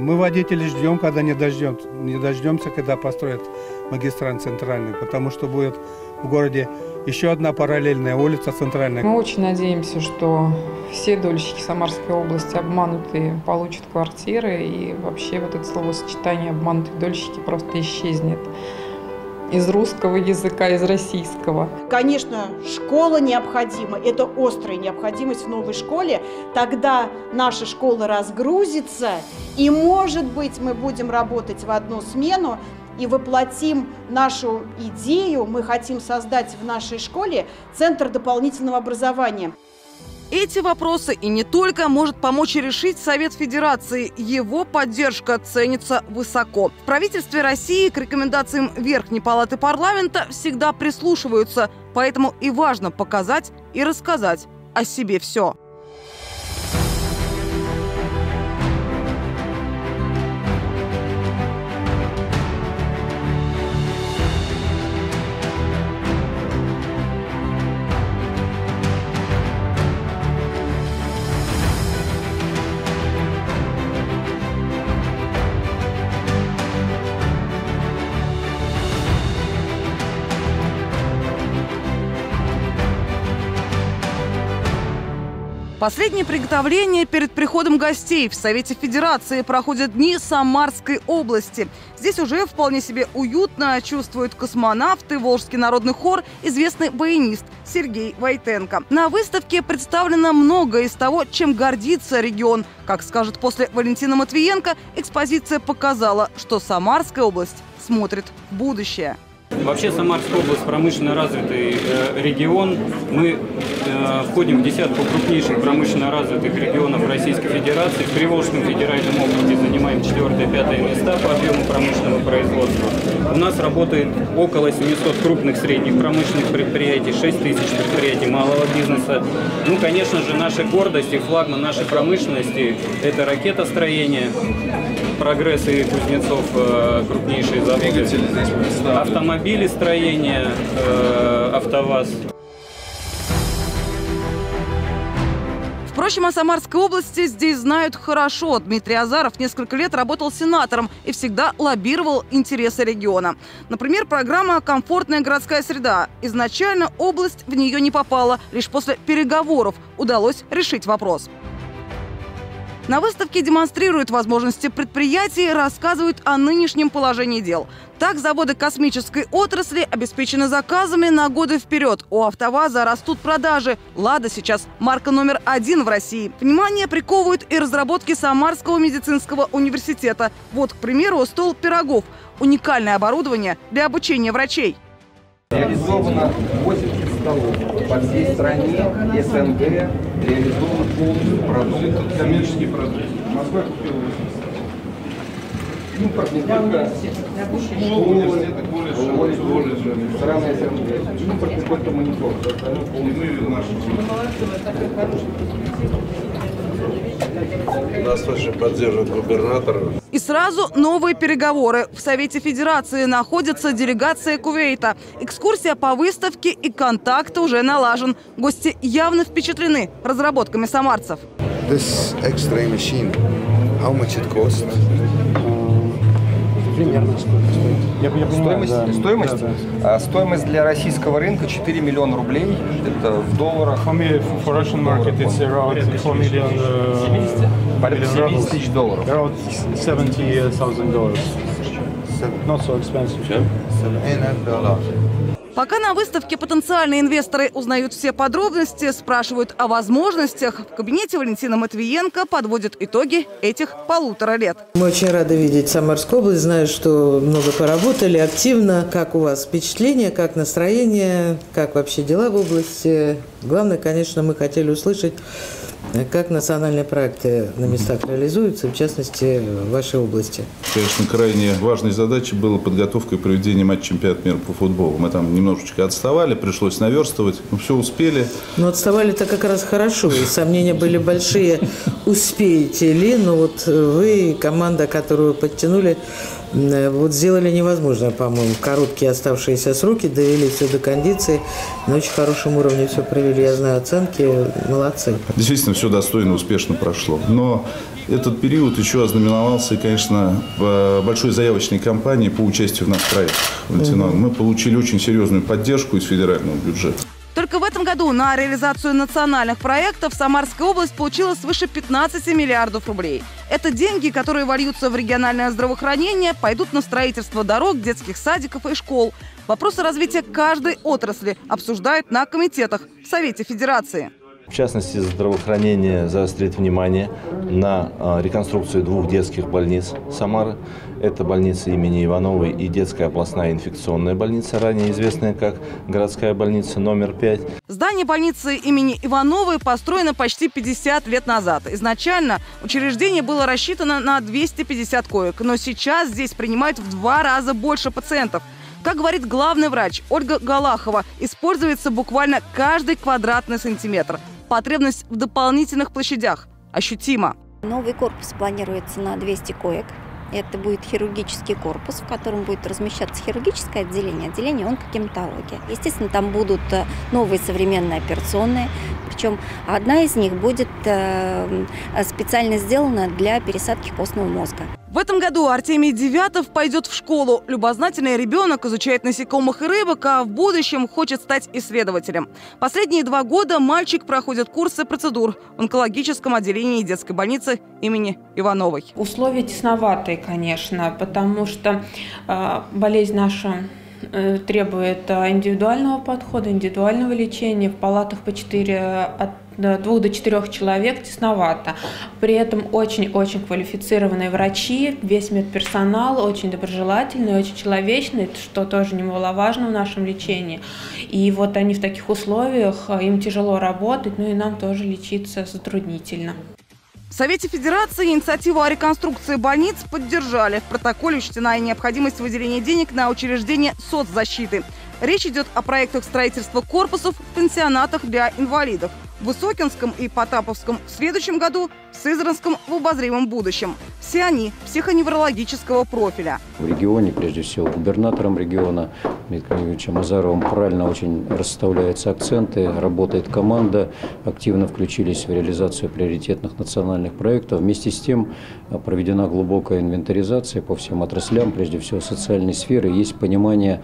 Мы водителей ждем, когда не дождем, не дождемся, когда построят магистраль центральный, потому что будет в городе еще одна параллельная улица центральная. Мы очень надеемся, что все дольщики Самарской области обманутые получат квартиры, и вообще вот это словосочетание «обманутые дольщики» просто исчезнет из русского языка, из российского. Конечно, школа необходима, это острая необходимость в новой школе. Тогда наша школа разгрузится, и, может быть, мы будем работать в одну смену, и воплотим нашу идею. Мы хотим создать в нашей школе Центр дополнительного образования. Эти вопросы и не только может помочь решить Совет Федерации. Его поддержка ценится высоко. В правительстве России к рекомендациям Верхней Палаты парламента всегда прислушиваются. Поэтому и важно показать и рассказать о себе все. Последние приготовления перед приходом гостей в Совете Федерации проходят дни Самарской области. Здесь уже вполне себе уютно чувствуют космонавты, Волжский народный хор, известный баянист Сергей Войтенко. На выставке представлено много из того, чем гордится регион. Как скажет после Валентина Матвиенко, экспозиция показала, что Самарская область смотрит в будущее. Вообще Самарская область промышленно развитый э, регион. Мы э, входим в десятку крупнейших промышленно развитых регионов Российской Федерации. В Приволжском федеральном округе занимаем 4-5 места по объему промышленного производства. У нас работает около 700 крупных средних промышленных предприятий, 6 тысяч предприятий малого бизнеса. Ну, конечно же, наша гордость и флагман нашей промышленности – это ракетостроение, прогресс и Кузнецов э, крупнейшие заводы. Автомобили строения, э, АвтоВАЗ. Впрочем, о Самарской области здесь знают хорошо. Дмитрий Азаров несколько лет работал сенатором и всегда лоббировал интересы региона. Например, программа «Комфортная городская среда». Изначально область в нее не попала. Лишь после переговоров удалось решить вопрос. На выставке демонстрируют возможности предприятий, рассказывают о нынешнем положении дел. Так, заводы космической отрасли обеспечены заказами на годы вперед. У «АвтоВАЗа» растут продажи. «Лада» сейчас марка номер один в России. Внимание приковывают и разработки Самарского медицинского университета. Вот, к примеру, стол пирогов. Уникальное оборудование для обучения врачей. Реализовано 80 столов по всей стране, СНГ, реализован полностью продукт, коммерческий продукт. Москва купила школы, колледжи, какой-то монитор. Нас очень поддерживает губернатор. И сразу новые переговоры. В Совете Федерации находится делегация Кувейта. Экскурсия по выставке и контакт уже налажен. Гости явно впечатлены разработками самарцев. This X-ray machine, how much it cost? Примерно сколько стоит? Я, я понимаю, стоимость да. стоимость? Да, да. А, стоимость для российского рынка 4 миллиона рублей. Это в долларах. For, me, for Russian market it's around 4 million, uh, Порядка 70 тысяч долларов. Around 70,000 dollars. Not so expensive. Пока на выставке потенциальные инвесторы узнают все подробности, спрашивают о возможностях, в кабинете Валентина Матвиенко подводят итоги этих полутора лет. Мы очень рады видеть Самарскую область. Знаю, что много поработали активно. Как у вас впечатление, как настроение, как вообще дела в области? Главное, конечно, мы хотели услышать как национальные проекты на местах реализуются, в частности, в вашей области? Конечно, крайне важной задачей была подготовка и проведение матча чемпионата мира по футболу. Мы там немножечко отставали, пришлось наверстывать, но все успели. Но отставали-то как раз хорошо, и сомнения были большие, успеете ли, но вот вы, команда, которую подтянули, Вот сделали невозможно, по-моему, короткие оставшиеся сроки, довели все до кондиции, на очень хорошем уровне все провели, я знаю оценки, молодцы. Действительно, все достойно, успешно прошло. Но этот период еще ознаменовался, конечно, большой заявочной кампанией по участию в наших проектах. Угу. Мы получили очень серьезную поддержку из федерального бюджета. Только в этом году на реализацию национальных проектов Самарская область получила свыше 15 миллиардов рублей. Это деньги, которые вольются в региональное здравоохранение, пойдут на строительство дорог, детских садиков и школ. Вопросы развития каждой отрасли обсуждают на комитетах в Совете Федерации. В частности, здравоохранение заострит внимание на а, реконструкцию двух детских больниц Самары. Это больница имени Ивановой и детская областная инфекционная больница, ранее известная как городская больница номер 5. Здание больницы имени Ивановой построено почти 50 лет назад. Изначально учреждение было рассчитано на 250 коек, но сейчас здесь принимают в два раза больше пациентов – как говорит главный врач Ольга Галахова, используется буквально каждый квадратный сантиметр. Потребность в дополнительных площадях ощутима. Новый корпус планируется на 200 коек. Это будет хирургический корпус, в котором будет размещаться хирургическое отделение, отделение онкогематологии. Естественно, там будут э, новые современные операционные, причем одна из них будет э, специально сделана для пересадки костного мозга. В этом году Артемий Девятов пойдет в школу. Любознательный ребенок изучает насекомых и рыбок, а в будущем хочет стать исследователем. Последние два года мальчик проходит курсы процедур в онкологическом отделении детской больницы имени Ивановой. Условия тесноватые, конечно, потому что э, болезнь наша требует э, индивидуального подхода, индивидуального лечения. В палатах по 4 от двух до четырех человек тесновато. При этом очень-очень квалифицированные врачи, весь медперсонал очень доброжелательный, очень человечный, что тоже немаловажно в нашем лечении. И вот они в таких условиях, э, им тяжело работать, ну и нам тоже лечиться затруднительно. В Совете Федерации инициативу о реконструкции больниц поддержали. В протоколе учтена и необходимость выделения денег на учреждение соцзащиты. Речь идет о проектах строительства корпусов в пенсионатах для инвалидов – Высокинском и Потаповском в следующем году, в Сызранском в обозримом будущем. Все они психоневрологического профиля. В регионе, прежде всего, губернатором региона Дмитрием Азаровым правильно очень расставляются акценты, работает команда, активно включились в реализацию приоритетных национальных проектов. Вместе с тем проведена глубокая инвентаризация по всем отраслям, прежде всего социальной сферы. Есть понимание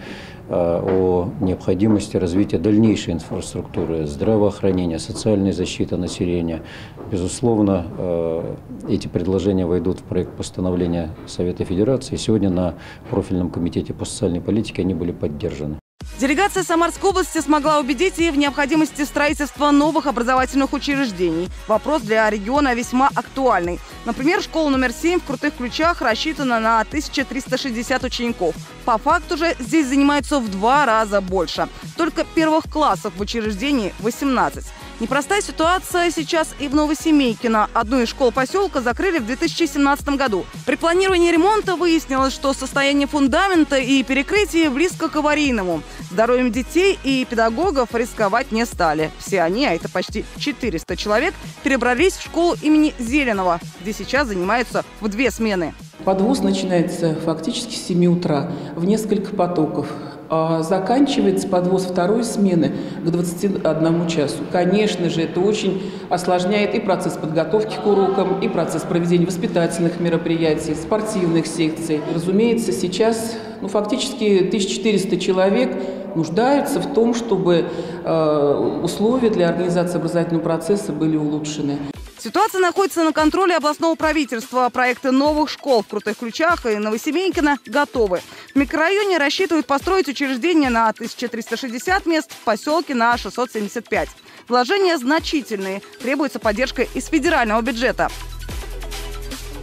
о необходимости развития дальнейшей инфраструктуры, здравоохранения, социальной защиты населения. Безусловно, э, эти предложения войдут в проект постановления Совета Федерации. Сегодня на профильном комитете по социальной политике они были поддержаны. Делегация Самарской области смогла убедить и в необходимости строительства новых образовательных учреждений. Вопрос для региона весьма актуальный. Например, школа номер 7 в Крутых Ключах рассчитана на 1360 учеников. По факту же здесь занимаются в два раза больше. Только первых классов в учреждении 18. Непростая ситуация сейчас и в Новосемейкино. Одну из школ поселка закрыли в 2017 году. При планировании ремонта выяснилось, что состояние фундамента и перекрытия близко к аварийному. Здоровьем детей и педагогов рисковать не стали. Все они, а это почти 400 человек, перебрались в школу имени Зеленого, где сейчас занимаются в две смены. Подвоз начинается фактически с 7 утра в несколько потоков. А заканчивается подвоз второй смены к 21 часу. Конечно же, это очень осложняет и процесс подготовки к урокам, и процесс проведения воспитательных мероприятий, спортивных секций. Разумеется, сейчас ну, фактически 1400 человек нуждаются в том, чтобы э, условия для организации образовательного процесса были улучшены. Ситуация находится на контроле областного правительства. Проекты новых школ в Крутых Ключах и Новосемейкино готовы. В микрорайоне рассчитывают построить учреждение на 1360 мест, в поселке на 675. Вложения значительные. Требуется поддержка из федерального бюджета.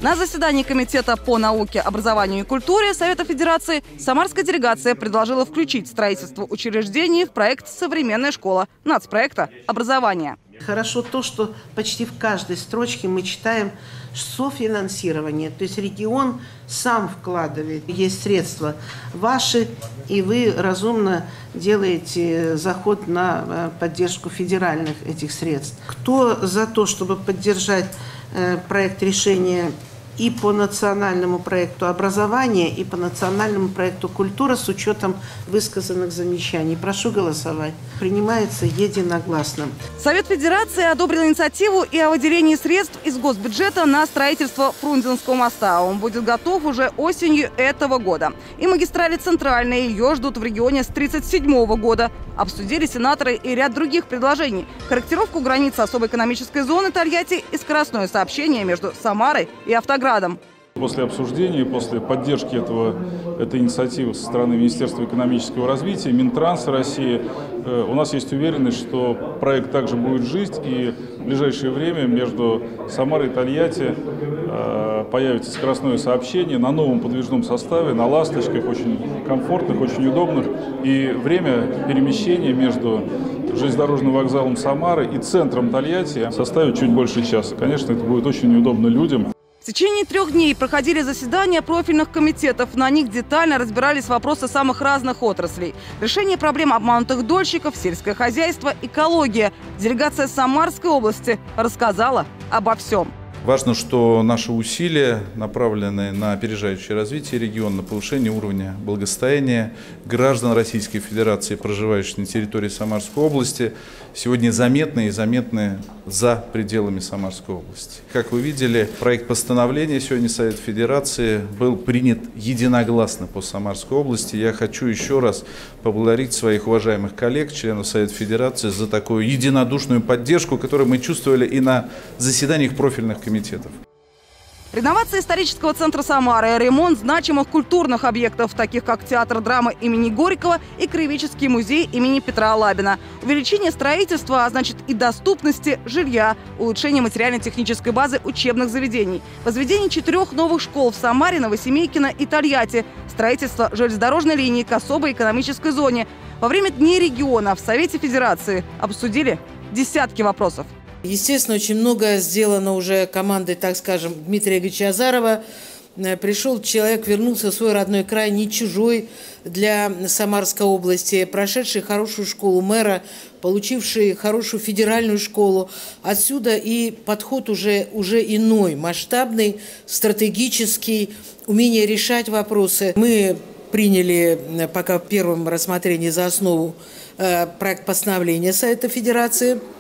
На заседании Комитета по науке, образованию и культуре Совета Федерации Самарская делегация предложила включить строительство учреждений в проект «Современная школа» нацпроекта образования. Хорошо то, что почти в каждой строчке мы читаем софинансирование. То есть регион сам вкладывает. Есть средства ваши, и вы разумно делаете заход на э, поддержку федеральных этих средств. Кто за то, чтобы поддержать э, проект решения и по национальному проекту образования, и по национальному проекту культура с учетом высказанных замечаний. Прошу голосовать. Принимается единогласно. Совет Федерации одобрил инициативу и о выделении средств из госбюджета на строительство Фрунзенского моста. Он будет готов уже осенью этого года. И магистрали центральные ее ждут в регионе с 1937 года. Обсудили сенаторы и ряд других предложений. Корректировку границы особой экономической зоны Тольятти и скоростное сообщение между Самарой и Автоградом. После обсуждения, после поддержки этого, этой инициативы со стороны Министерства экономического развития, Минтранса России, э, у нас есть уверенность, что проект также будет жить, и в ближайшее время между Самарой и Тольятти э, появится скоростное сообщение на новом подвижном составе, на ласточках, очень комфортных, очень удобных, и время перемещения между железнодорожным вокзалом Самары и центром Тольятти составит чуть больше часа. Конечно, это будет очень удобно людям. В течение трех дней проходили заседания профильных комитетов. На них детально разбирались вопросы самых разных отраслей. Решение проблем обманутых дольщиков, сельское хозяйство, экология. Делегация Самарской области рассказала обо всем. Важно, что наши усилия направлены на опережающее развитие региона, на повышение уровня благосостояния граждан Российской Федерации, проживающих на территории Самарской области, сегодня заметны и заметны за пределами Самарской области. Как вы видели, проект постановления сегодня Совет Федерации был принят единогласно по Самарской области. Я хочу еще раз поблагодарить своих уважаемых коллег, членов Совета Федерации, за такую единодушную поддержку, которую мы чувствовали и на заседаниях профильных комитетов. Реновация исторического центра Самары, ремонт значимых культурных объектов, таких как театр драмы имени Горького и Краеведческий музей имени Петра Лабина. Увеличение строительства, а значит и доступности жилья, улучшение материально-технической базы учебных заведений, возведение четырех новых школ в Самаре, Новосемейкино и Тольятти, строительство железнодорожной линии к особой экономической зоне. Во время Дней региона в Совете Федерации обсудили десятки вопросов. Естественно, очень много сделано уже командой, так скажем, Дмитрия Ильича Азарова. Э, пришел человек, вернулся в свой родной край, не чужой для Самарской области, прошедший хорошую школу мэра, получивший хорошую федеральную школу. Отсюда и подход уже, уже иной, масштабный, стратегический, умение решать вопросы. Мы приняли э, пока в первом рассмотрении за основу э, проект постановления Совета Федерации –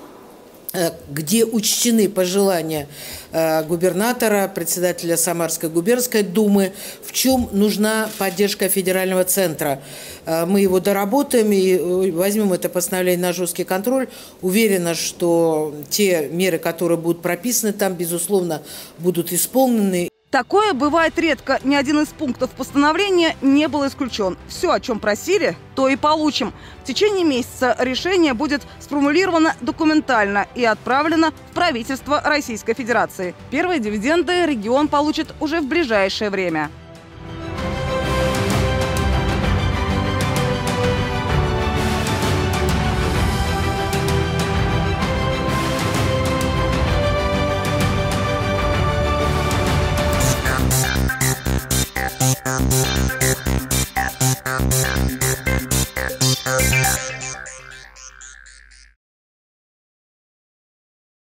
где учтены пожелания э, губернатора, председателя Самарской губернской думы, в чем нужна поддержка федерального центра. Э, мы его доработаем и возьмем это постановление на жесткий контроль. Уверена, что те меры, которые будут прописаны там, безусловно, будут исполнены. Такое бывает редко. Ни один из пунктов постановления не был исключен. Все, о чем просили, то и получим. В течение месяца решение будет сформулировано документально и отправлено в правительство Российской Федерации. Первые дивиденды регион получит уже в ближайшее время. Yeah.